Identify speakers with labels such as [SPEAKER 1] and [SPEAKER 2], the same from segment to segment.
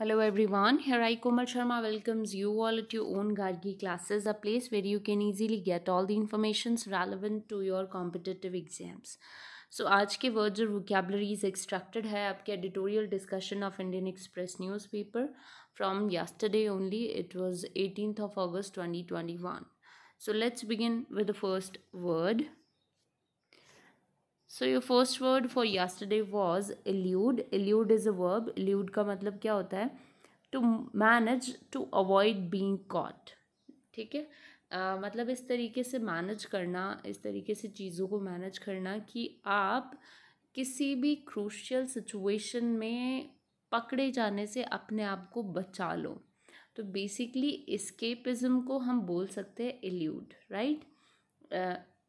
[SPEAKER 1] Hello everyone, here I Komal Sharma welcomes you all at your own Gargi classes, a place where you can easily get all the informations relevant to your competitive exams. So so, आज के words और vocabularies extracted है आपके editorial discussion of Indian Express newspaper from yesterday only it was eighteenth of August 2021 so let's begin with the first word So your first word for yesterday was elude elude is a verb elude का मतलब क्या होता है? To manage to avoid being caught ठीक है? मतलब इस तरीके से मैनेज करना, इस तरीके से चीज़ों को मैनेज करना कि आप किसी भी क्रूशियल सिचुएशन में पकड़े जाने से अपने आप को बचा लो। तो बेसिकली इस्केपिज्म को हम बोल सकते हैं एल्यूड राइट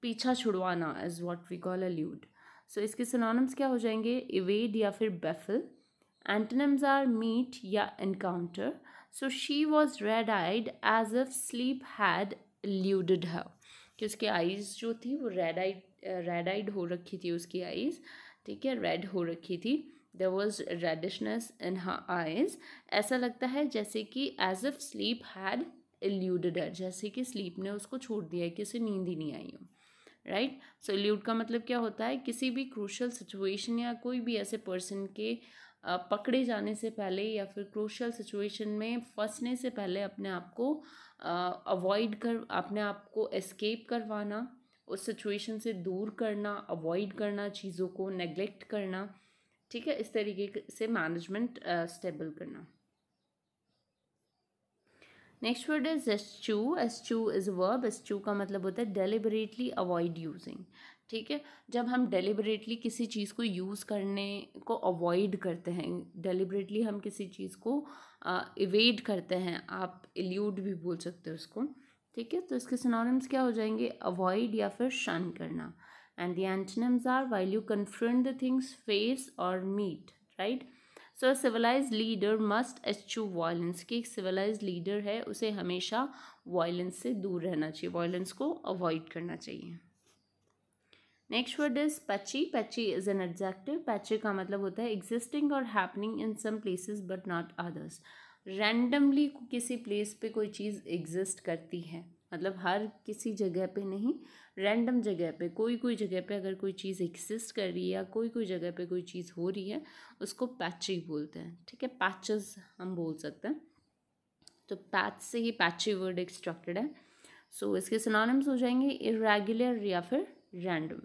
[SPEAKER 1] पीछा छुड़वाना is what we call elude so इसके सिनोनिम्स क्या हो जाएँगे? इवेड या फिर बेफिल एंटनम्स आर मीट या encounter so she was red eyed as if sleep had eluded her कि उसकी आइज़ जो थी, वो रेड आइड रेड आइड हो रखी थी उसकी आइज़ ठीक है? रेड हो रखी थी. There was reddishness in her eyes ऐसा लगता है जैसे कि as if sleep had eluded her जैसे कि स्लीप ने उसको छोड़ दिया है, कि उसे नींद ही नहीं आई हो। राइट? सो एल्यूड का मतलब क्या होता है? किसी भी क्रूशल सिचुएशन या कोई भी ऐसे पर्सन के पकड़े जाने से पहले या फिर क्रूशल सिचुएशन में फंसने से पहले अपने आप को अवॉइड कर, अपने आप को एस्केप करवाना, उस सिचुएशन से दूर करना अवॉइड करना चीज़ों को नेग्लेक्ट करना, ठीक है? इस तरीके से मैनेजमेंट स्टेबल करना। Next word is eschew eschew is verb eschew का मतलब होता है डेलिबरेटली अवॉइड यूजिंग ठीक है? जब हम डेलिबरेटली किसी चीज़ को यूज़ करने को अवॉइड करते हैं डेलिबरेटली हम किसी चीज़ को इवेड करते हैं, आप एल्यूड भी बोल सकते हो उसको। ठीक है? तो इसके सिनोनिम्स क्या हो जाएँगे? अवॉइड या फिर शन करना। And the antonyms are while you confront the things face और meet right so civilise leader must eschew violence कि एक सिविलाइज लीडर है, उसे हमेशा वायलेंस से दूर रहना चाहिए। वायलेंस को अवॉइड करना चाहिए। Next word is patchy patchy is an adjective patchy का मतलब होता है एग्जिस्टिंग और happening in some places but not others randomly किसी प्लेस पे कोई चीज़ एग्जिस्ट करती है। मतलब हर किसी जगह पे नहीं रैंडम जगह पे कोई कोई जगह पे अगर कोई चीज़ एग्जिस्ट कर रही है या कोई कोई जगह पे कोई चीज़ हो रही है उसको पैची बोलते हैं ठीक है? पैचेस हम बोल सकते हैं। तो पैच से ही पैची वर्ड एक्सट्रक्टेड है। सो so, इसके सिनोनिम्स हो जाएँगे इरेगुलर या फिर random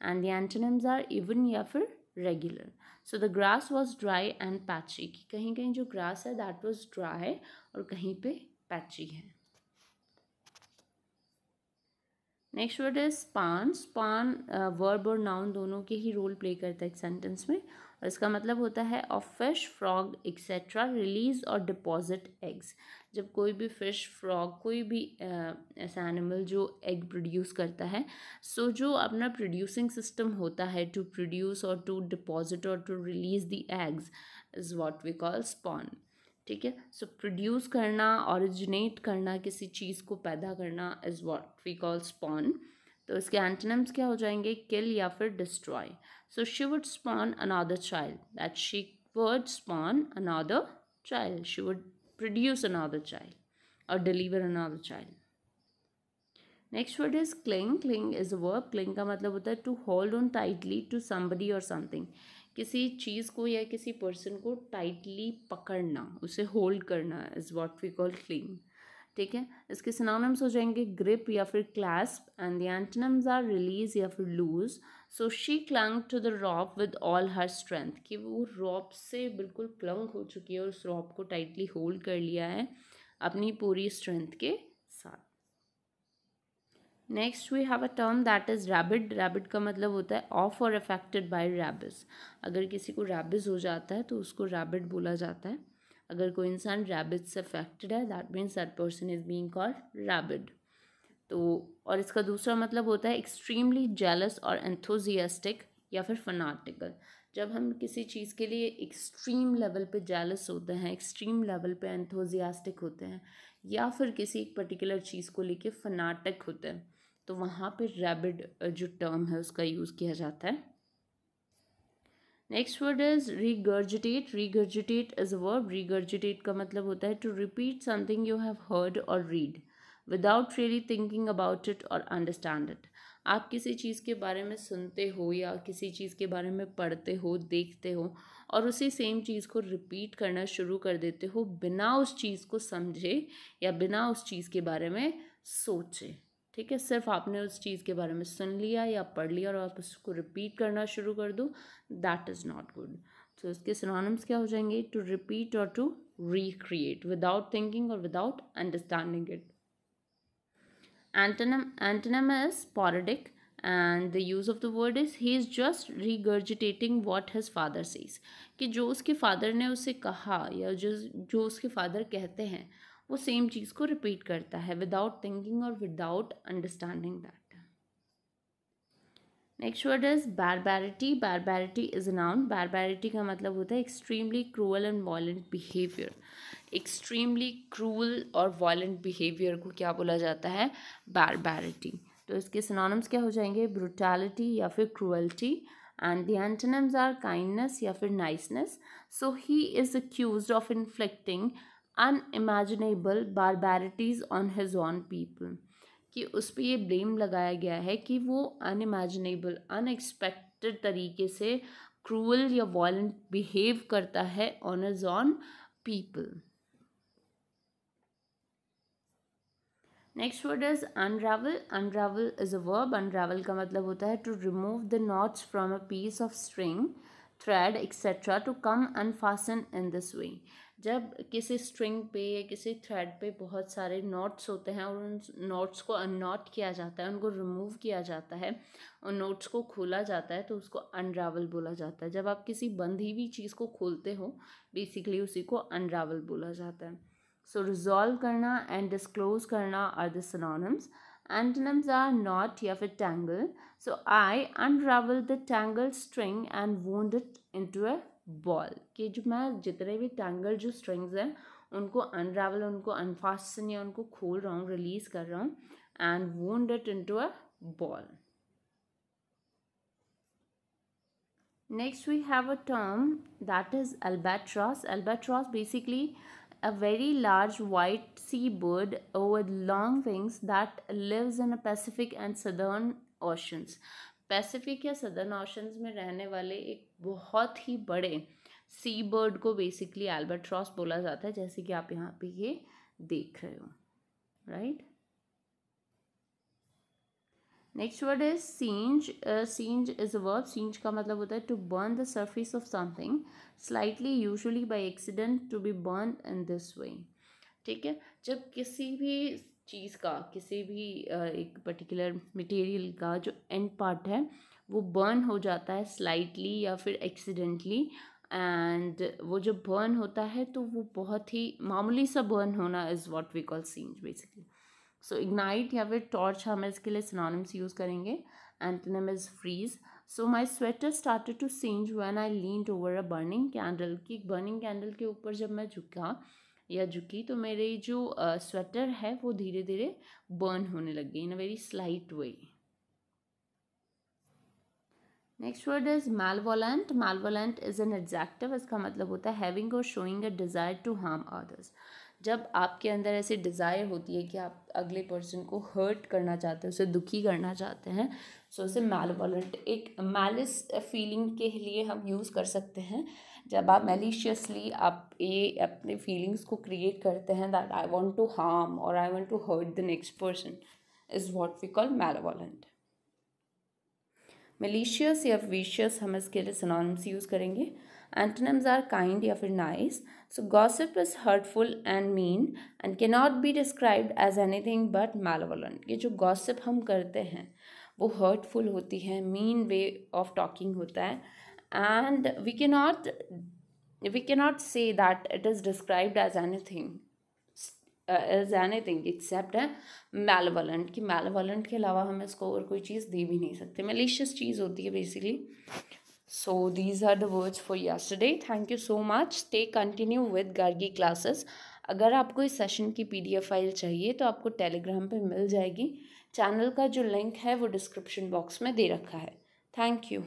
[SPEAKER 1] and the antonyms are even या फिर regular so the grass was dry and patchy कहीं कहीं जो ग्रास है दैट वॉज़ ड्राई और कहीं पे पैची है। Next word is spawn spawn verb और नाउन दोनों के ही रोल प्ले करता है एक सेंटेंस में। और इसका मतलब होता है of fish frog etcetera release और डिपॉजिट एग्स जब कोई भी फ़िश फ्रॉग कोई भी ऐसा एनिमल जो एग प्रोड्यूस करता है सो so जो अपना प्रोड्यूसिंग सिस्टम होता है टू प्रोड्यूस और टू डिपॉजिट और to release the eggs is what we call spawn ठीक है? सो प्रोड्यूस करना ओरिजिनेट करना, किसी चीज़ को पैदा करना is what we call spawn तो इसके एंटनम्स क्या हो जाएँगे? किल या फिर destroy so she would spawn another child that she would spawn another child she would produce another child और deliver another child next word is cling cling is a verb cling का मतलब होता है to hold on tightly to somebody और something किसी चीज़ को या किसी पर्सन को टाइटली पकड़ना, उसे होल्ड करना is what we call cling ठीक है? इसके सिनोनिम्स हो जाएँगे ग्रिप या फिर clasp and the antonyms are release या फिर loose so she clung to the rope with all her strength कि वो रॉप से बिल्कुल क्लंग हो चुकी है और उस रॉप को टाइटली होल्ड कर लिया है अपनी पूरी स्ट्रेंथ के next we have a term that is rabid rabid का मतलब होता है ऑफ़ और अफेक्टेड बाय रैबिस अगर किसी को रैबिस हो जाता है तो उसको रैबिड बोला जाता है। अगर कोई इंसान रैबिड से अफेक्टेड है that means that person is being called rabid तो और इसका दूसरा मतलब होता है एक्सट्रीमली जेलस और एंथोजियास्टिक या फिर फनाटिकल जब हम किसी चीज़ के लिए एक्सट्रीम लेवल पे जेलस होते हैं एक्सट्रीम लेवल पे एंथोजियास्टिक होते हैं, या फिर किसी एक पर्टिकुलर चीज़ को लेके फनाटिक होते हैं तो वहाँ पे रैबिड जो टर्म है उसका यूज़ किया जाता है। Next word is regurgitate regurgitate is a verb regurgitate का मतलब होता है to repeat something you have heard और read without really thinking about it और अंडरस्टैंड इट आप किसी चीज़ के बारे में सुनते हो या किसी चीज़ के बारे में पढ़ते हो, देखते हो और उसी सेम चीज़ को रिपीट करना शुरू कर देते हो बिना उस चीज़ को समझे या बिना उस चीज़ के बारे में सोचे। ठीक है, सिर्फ़ आपने उस चीज़ के बारे में सुन लिया या पढ़ लिया और आप उसको रिपीट करना शुरू कर दो दैट इज़ नॉट गुड तो इसके सिनोनिम्स क्या हो जाएँगे? टू रिपीट और टू रिक्रिएट विदाउट थिंकिंग और without understanding it antonym antonym is sporadic and the use of the word is, he is just regurgitating what his father says. कि जो उसके फादर ने उसे कहा या जो जो उसके फादर कहते हैं वो सेम चीज़ को रिपीट करता है विदाउट थिंकिंग और without understanding that next word is barbarity barbarity is a noun barbarity का मतलब होता है extremely cruel and violent behaviour extremely cruel और वायलेंट बिहेवियर को क्या बोला जाता है? बारबैरिटी तो इसके सिनोनिम्स क्या हो जाएँगे? ब्रुटैलिटी या फिर cruelty and the antonyms are kindness या फिर niceness so he is accused of inflicting unimaginable barbarities on his own people कि उस पर ये ब्लेम लगाया गया है कि वो अनइमेजिनेबल अनएक्सपेक्टेड तरीके से क्रूअल या वॉलेंट बिहेव करता है on his own people next word is unravel unravel is a verb unravel का मतलब होता है to remove the knots from a piece of string thread etcetera to come unfastened in this way जब किसी string पे या किसी thread पे बहुत सारे नोट्स होते हैं और उन नोट्स को अननॉट किया जाता है, उनको रिमूव किया जाता है उन नोट्स को खोला जाता है तो उसको अनरावल बोला जाता है। जब आप किसी बंधी हुई चीज़ को खोलते हो बेसिकली उसी को अनरावल बोला जाता है। सो रिजॉल्व करना एंड डिस्क्लोज करना are the synonyms antonyms are knot या फिर tangle so I unravel the tangle string and wound it into a ball कि जो मैं जितने भी टैंगल जो स्ट्रिंग्स हैं, उनको अनरावल उनको अनफास्टन या उनको खोल रहा हूँ रिलीज़ कर रहा हूँ and wound it into a ball next we have a term that is albatross albatross basically a very large white sea bird with long wings that lives in a Pacific and southern oceans Pacific या southern oceans में रहने वाले एक बहुत ही बड़े sea bird को basically albatross बोला जाता है, जैसे कि आप यहाँ पे ये देख रहे हो right next word is singe singe is a verb singe का मतलब होता है to burn the surface of something slightly usually by accident to be burn in this way ठीक है? जब किसी भी चीज़ का, किसी भी एक पर्टिकुलर मटेरियल का जो एंड पार्ट है, वो बर्न हो जाता है स्लाइटली या फिर एक्सीडेंटली एंड वो जब बर्न होता है तो वो बहुत ही मामूली सा बर्न होना is what we call singe basically so ignite या फिर टॉर्च हम इसके लिए सिनोनिम्स यूज़ करेंगे antonym is freeze so my sweater started to singe when I lean over a burning candle की बर्निंग कैंडल के ऊपर जब मैं झुका या झुकी तो मेरी जो स्वेटर है, वो धीरे धीरे बर्न होने लग गई in a very slight way next word is malevolent malevolent is an adjective इसका मतलब होता है हैविंग और showing a desire to harm others जब आपके अंदर ऐसी डिज़ायर होती है कि आप अगले पर्सन को हर्ट करना चाहते हैं, उसे दुखी करना चाहते हैं सो उसे मैलवोलेंट एक मैलिस फीलिंग के लिए हम यूज़ कर सकते हैं। जब आप मेलिशियसली आप ये अपने फीलिंग्स को क्रिएट करते हैं that I want to harm और I want to hurt the next person is what we call malevolent malicious या विशियस हम इसके लिए सिनोनिम्स यूज़ करेंगे. एंटनम्स आर काइंड या फिर nice so gossip is hurtful and mean and can not be described as anything but malevolent ये जो gossip हम करते हैं, वो हर्टफुल होती है मीन वे ऑफ़ टॉकिंग होता है. And we cannot we cannot say that it is described as anything uh, as anything except है malevolent कि malevolent के अलावा हम इसको और कोई चीज़ दे भी नहीं सकते malicious चीज़ होती है basically so these are the words for yesterday thank you so much stay continue with gargi classes अगर आपको इस सेशन की पीडीएफ फ़ाइल चाहिए तो आपको टेलीग्राम पे मिल जाएगी चैनल का जो लिंक है वो डिस्क्रिप्शन बॉक्स में दे रखा है थैंक यू